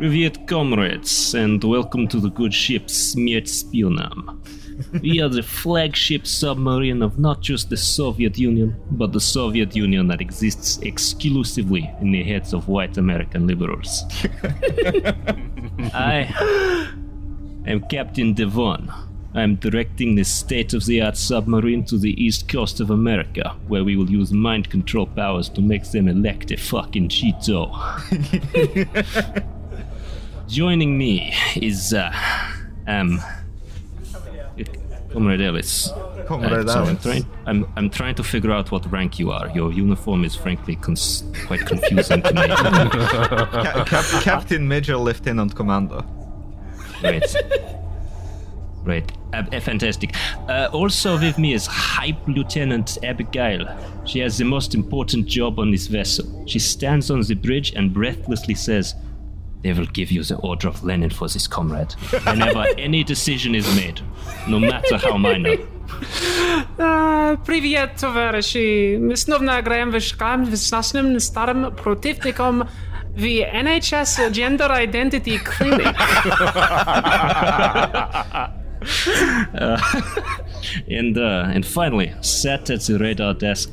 Revered comrades, and welcome to the good ship Smertspionam. we are the flagship submarine of not just the Soviet Union, but the Soviet Union that exists exclusively in the heads of white American liberals. I am Captain Devon. I'm directing this state of the art submarine to the east coast of America, where we will use mind control powers to make them elect a fucking Cheeto. Joining me is, uh, um, Comrade Ellis. Comrade Uh, so I'm trying, I'm, I'm trying to figure out what rank you are. Your uniform is frankly cons- quite confusing to me. Ca- Cap- Captain Major Lieutenant Commander. Right. Right. Uh, uh, fantastic. Uh, also with me is Hype Lieutenant Abigail. She has the most important job on this vessel. She stands on the bridge and breathlessly says, They will give you the Order of Lenin for this, comrade. Whenever any decision is made, no matter how minor. А, Привет, товарищи! Мы снова играем в шкам с нашим старым противником в NHS Gender Identity Clinic. And uh, and finally, sat at the radar desk,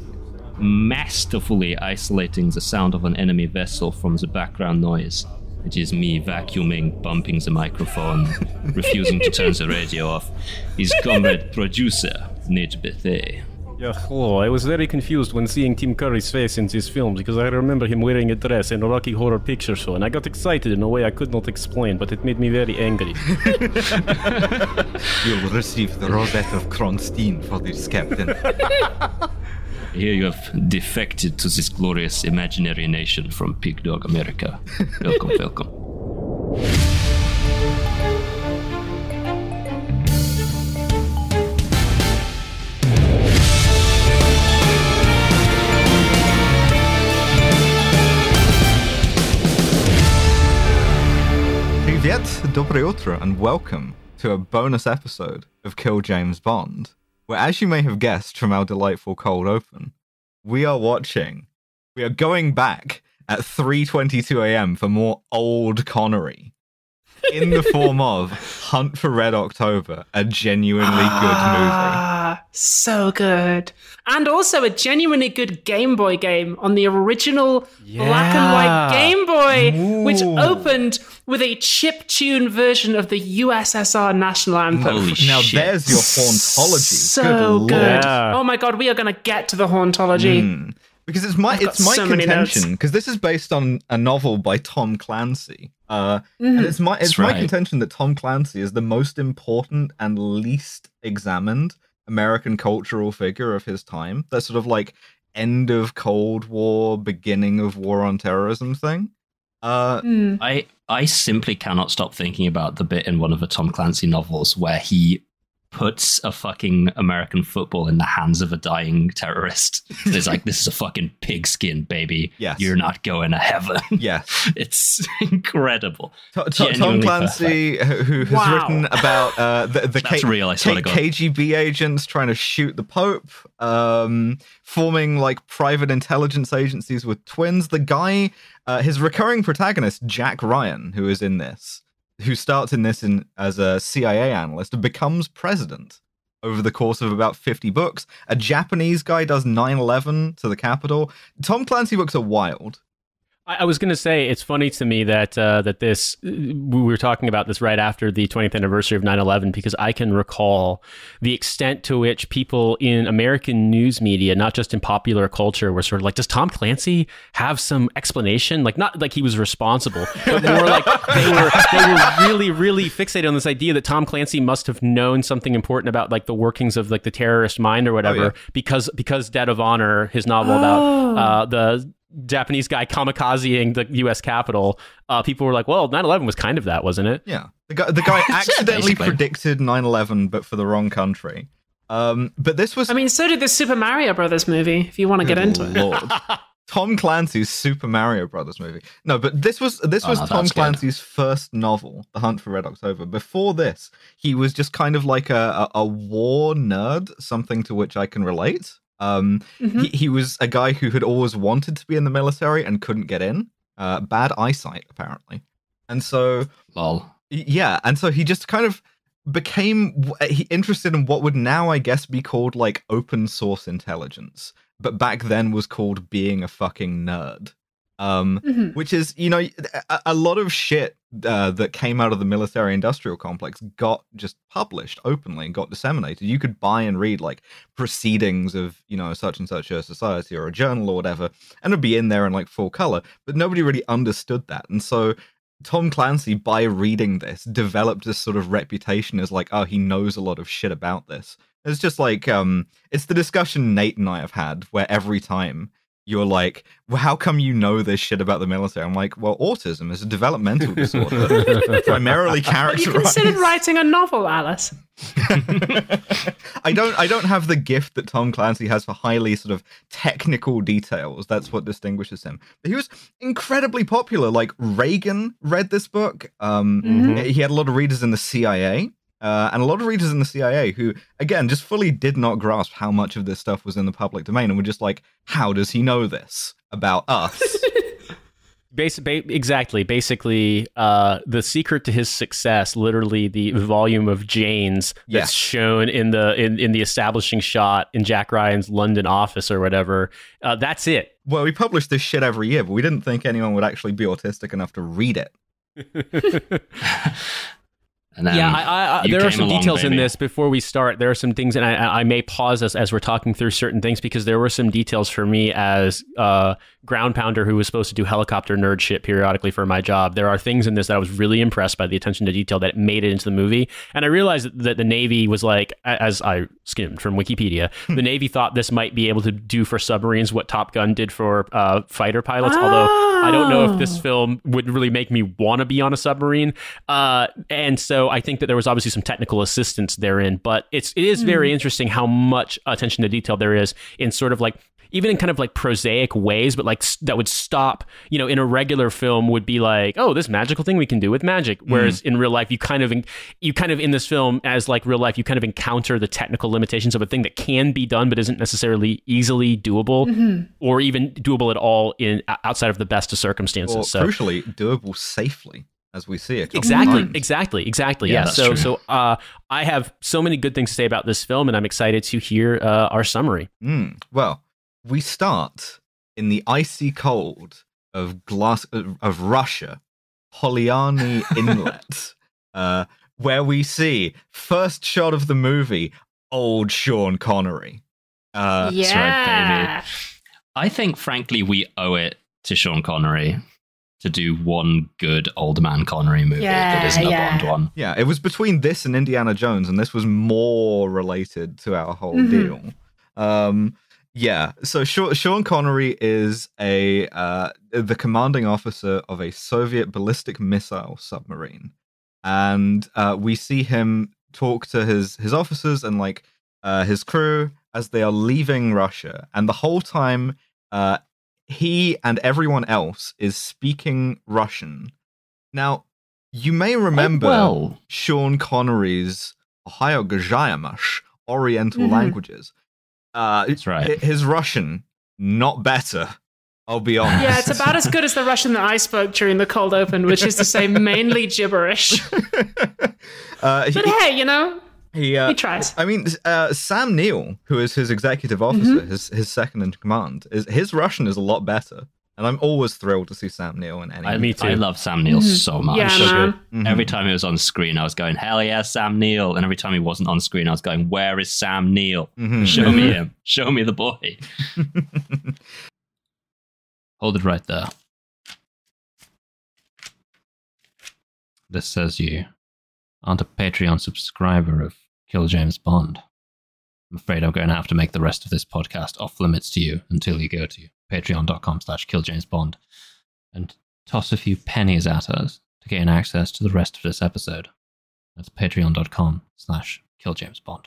masterfully isolating the sound of an enemy vessel from the background noise. It is me vacuuming, bumping the microphone, refusing to turn the radio off. His comrade producer, Nate Bethay. Yeah, hello. I was very confused when seeing Tim Curry's face in this film because I remember him wearing a dress in a Rocky Horror Picture Show, and I got excited in a way I could not explain, but it made me very angry. You'll receive the Rosette of Kronstein for this, Captain. Here you have defected to this glorious imaginary nation from Pig Dog America. Welcome, welcome. Привет, доброе утро, and welcome to a bonus episode of Kill James Bond, as you may have guessed from our delightful cold open, we are watching, we are going back at 3:22 a.m. for more old Connery, in the form of Hunt for Red October, a genuinely good movie. Ah. So good. And also a genuinely good Game Boy game on the original black and white Game Boy, which opened with a chip tune version of the USSR national anthem. Holy Now shit. there's your hauntology. So good. good. Yeah. Oh my god, we are going to get to the hauntology. Mm. Because it's my I've it's my so contention because this is based on a novel by Tom Clancy. Uh, and it's my it's That's my right. contention that Tom Clancy is the most important and least examined American cultural figure of his time. That sort of like end of Cold War, beginning of War on Terrorism thing. Uh, Mm. I I simply cannot stop thinking about the bit in one of the Tom Clancy novels where he puts a fucking American football in the hands of a dying terrorist. It's like this is a fucking pigskin, baby. Yes. You're not going to heaven. Yeah. It's incredible. To- to- Tom Clancy, who who has Wow. written about uh, the, the That's K- real, I swear to KGB agents trying to shoot the Pope, um, forming like private intelligence agencies with twins. The guy, uh, his recurring protagonist, Jack Ryan, who is in this, who starts in this in, as a CIA analyst, and becomes president over the course of about 50 books. A Japanese guy does 9 11 to the Capitol. Tom Clancy books are wild. I, was going to say it's funny to me that uh, that this we were talking about this right after the 20th anniversary of 9/11 because I can recall the extent to which people in American news media, not just in popular culture, were sort of like, "Does Tom Clancy have some explanation?" Like not like he was responsible, but more like they were they were really really fixated on this idea that Tom Clancy must have known something important about like the workings of like the terrorist mind or whatever yeah. because because Debt of Honor, his novel about uh, the Japanese guy kamikazeing the U.S. Capitol, uh, people were like, "Well, 9/11 was kind of that, wasn't it?" Yeah. The guy, the guy accidentally basically. predicted 9/11, but for the wrong country. Um, but this was I mean, so did the Super Mario Brothers movie, if you want to get into it. Tom Clancy's Super Mario Brothers movie. No, but this was this Oh, was no, Tom that's good. Clancy's first novel, The Hunt for Red October. Before this, he was just kind of like a, a, a war nerd, something to which I can relate. Um, Mhm. he, he was a guy who had always wanted to be in the military and couldn't get in. Uh, bad eyesight, apparently. And so Lol. yeah, and so he just kind of became he interested in what would now I guess be called like open source intelligence, but back then was called being a fucking nerd. Um Mhm. which is you know a, a lot of shit uh, that came out of the military industrial complex got just published openly and got disseminated. You could buy and read like proceedings of you know such and such a society or a journal or whatever and it'd be in there in like full color but nobody really understood that. And so tom clancy by reading this developed this sort of reputation as like oh he knows a lot of shit about this. It's just like um it's the discussion nate and i have had where every time you're like, well, how come you know this shit about the military? I'm like, well, autism is a developmental disorder, primarily Have you considered writing a novel, Alice? I don't, I don't have the gift that Tom Clancy has for highly sort of technical details. That's what distinguishes him. But he was incredibly popular. Like Reagan read this book. Um, Mhm. He had a lot of readers in the CIA. Uh, and a lot of readers in the CIA who, again, just fully did not grasp how much of this stuff was in the public domain and were just like, how does he know this about us? Bas- ba- exactly. Basically, uh, the secret to his success, literally the volume of Jane's that's Yes. shown in the in, in the establishing shot in Jack Ryan's London office or whatever. Uh, that's it. well, we publish this shit every year, but we didn't think anyone would actually be autistic enough to read it. Yeah, I, I, there are some along, details in this. Before we start, there are some things, and I, I may pause us as we're talking through certain things because there were some details for me as a ground pounder who was supposed to do helicopter nerd shit periodically for my job. There are things in this that I was really impressed by the attention to detail that made it into the movie, and I realized that the Navy was like, as I skimmed from Wikipedia, the Navy thought this might be able to do for submarines what Top Gun did for uh, fighter pilots. Although I don't know if this Oh. film would really make me want to be on a submarine. Uh, and so I think that there was obviously some technical assistance therein, but it's it is very hmm. interesting how much attention to detail there is in sort of like even in kind of like prosaic ways, but like that would stop, you know, in a regular film would be like, oh, this magical thing we can do with magic. Hmm. Whereas in real life, you kind of, you kind of in this film, as like real life, you kind of encounter the technical limitations of a thing that can be done, but isn't necessarily easily doable hmm. or even doable at all in outside of the best of circumstances. Or so crucially, doable safely, as we see it. exactly times. exactly exactly Yeah, yeah, so true. so uh i have so many good things to say about this film and i'm excited to hear uh, our summary Mm. Well, we start in the icy cold of glass of Russia, Polyarny Inlet, uh, where we see first shot of the movie, old Sean Connery. Uh, yeah. right, baby. I think, frankly, we owe it to Sean Connery to do one good old man Connery movie that Yeah, isn't a yeah. Bond one. yeah, it was between this and Indiana Jones, and this was more related to our whole Mhm. deal. Um, yeah, so Sha- Sean Connery is a uh, the commanding officer of a Soviet ballistic missile submarine, and uh, we see him talk to his his officers and like uh, his crew as they are leaving Russia, and the whole time uh, he and everyone else is speaking Russian. Now, you may remember well. Sean Connery's Ohio Gajayamash Oriental Mhm. languages. Uh, That's right. His Russian, not better. I'll be honest. Yeah, it's about as good as the Russian that I spoke during the cold open, which is to say mainly gibberish. uh, he, But hey, you know, he, uh, he tries. I mean, uh, Sam Neill, who is his executive officer, his his second in command, is his Russian is a lot better, and I'm always thrilled to see Sam Neill in any. I, Me too. I love Sam Neill so much. Yeah, so man. Mhm. Every time he was on screen, I was going, "Hell yeah, Sam Neill!" And every time he wasn't on screen, I was going, "Where is Sam Neill? Mhm. Show me him. Show me the boy." Hold it right there. This says you aren't a Patreon subscriber of Kill James Bond. I'm afraid I'm going to have to make the rest of this podcast off limits to you until you go to patreon.com slash killjamesbond and toss a few pennies at us to gain access to the rest of this episode. That's patreon.com slash killjamesbond.